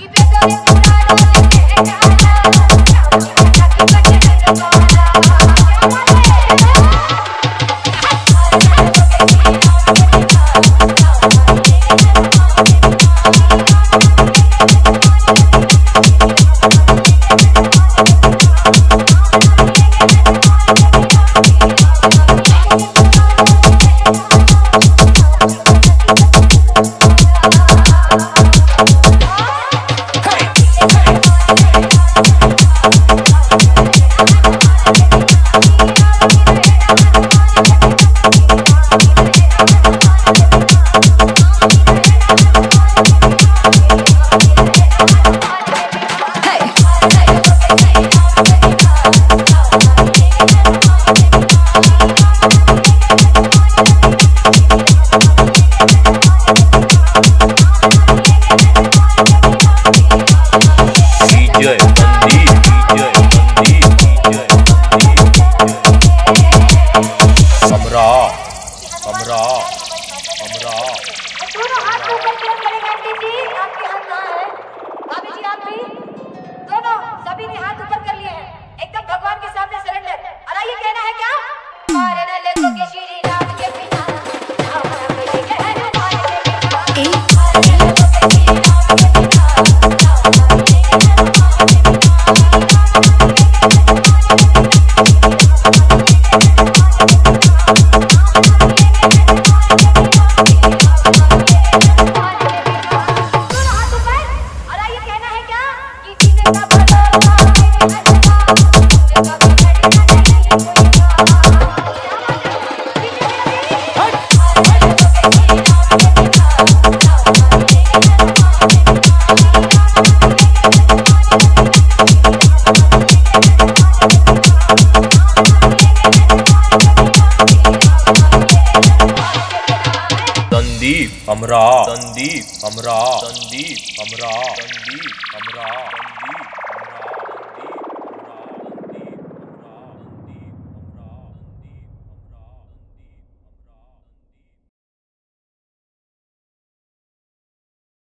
Keep it going. दोनों हाथ ऊपर करेंगे संदीप हमरा। संदीप हमरा। संदीप हमरा। संदीप।